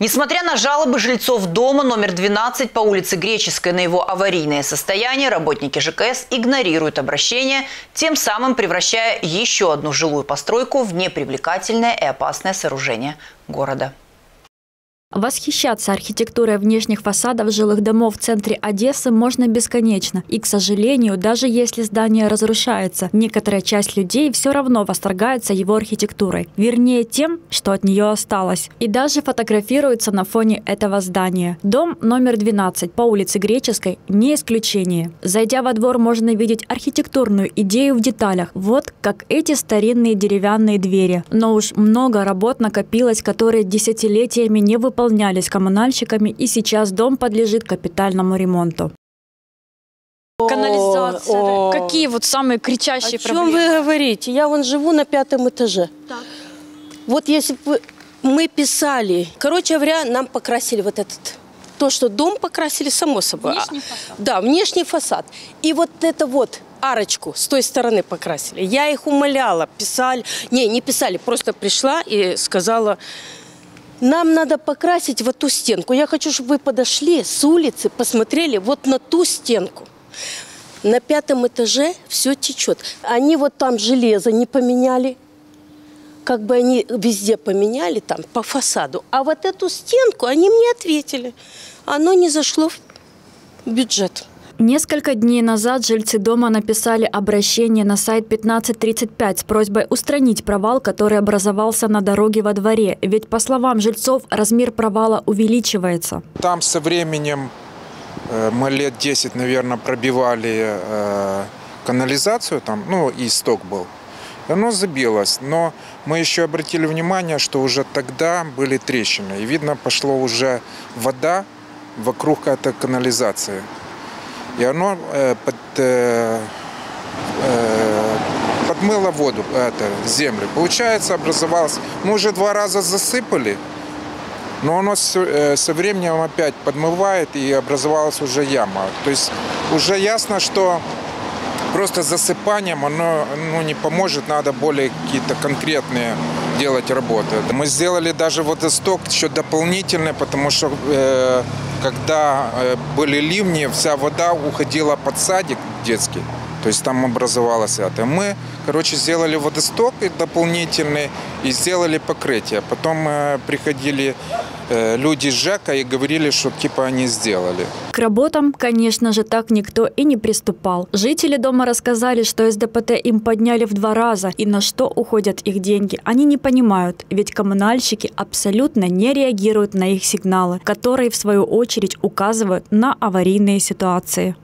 Несмотря на жалобы жильцов дома номер 12 по улице Греческой на его аварийное состояние, работники ЖКС игнорируют обращение, тем самым превращая еще одну жилую постройку в непривлекательное и опасное сооружение города. Восхищаться архитектурой внешних фасадов жилых домов в центре Одессы можно бесконечно. И, к сожалению, даже если здание разрушается, некоторая часть людей все равно восторгается его архитектурой. Вернее, тем, что от нее осталось. И даже фотографируется на фоне этого здания. Дом номер 12 по улице Греческой не исключение. Зайдя во двор, можно видеть архитектурную идею в деталях. Вот как эти старинные деревянные двери. Но уж много работ накопилось, которые десятилетиями не выполняются выполнялись коммунальщиками, и сейчас дом подлежит капитальному ремонту. Канализация. О, Какие вот самые кричащие О чем проблемы? вы говорите? Я вон живу на пятом этаже. Так. Вот если бы мы писали, короче говоря, нам покрасили вот этот, то, что дом покрасили, само собой. Внешний А, фасад. Да, внешний фасад. И вот это вот арочку с той стороны покрасили. Я их умоляла, писали. Не, не писали, просто пришла и сказала, нам надо покрасить вот ту стенку. Я хочу, чтобы вы подошли с улицы, посмотрели вот на ту стенку. На пятом этаже все течет. Они вот там железо не поменяли. Как бы они везде поменяли там по фасаду. А вот эту стенку они мне ответили. Оно не зашло в бюджет. Несколько дней назад жильцы дома написали обращение на сайт 1535 с просьбой устранить провал, который образовался на дороге во дворе. Ведь, по словам жильцов, размер провала увеличивается. Там со временем э, мы лет 10, наверное, пробивали э, канализацию, там, ну, и сток был. Оно забилось. Но мы еще обратили внимание, что уже тогда были трещины. И видно, пошло уже вода вокруг этой канализации. И оно э, под, э, э, подмыло воду, это, землю. Получается, образовалось... Мы уже два раза засыпали, но оно со, э, со временем опять подмывает и образовалась уже яма. То есть уже ясно, что просто засыпанием оно ну, не поможет, надо более какие-то конкретные делать работы. Мы сделали даже водосток еще дополнительный, потому что э, когда э, были ливни, вся вода уходила под садик детский. То есть там образовалось это. Мы, короче, сделали водосток дополнительный и сделали покрытие. Потом э, приходили э, люди из ЖЭКа и говорили, что типа они сделали. К работам, конечно же, так никто и не приступал. Жители дома рассказали, что СДПТ им подняли в два раза, и на что уходят их деньги, они не понимают, ведь коммунальщики абсолютно не реагируют на их сигналы, которые, в свою очередь, указывают на аварийные ситуации.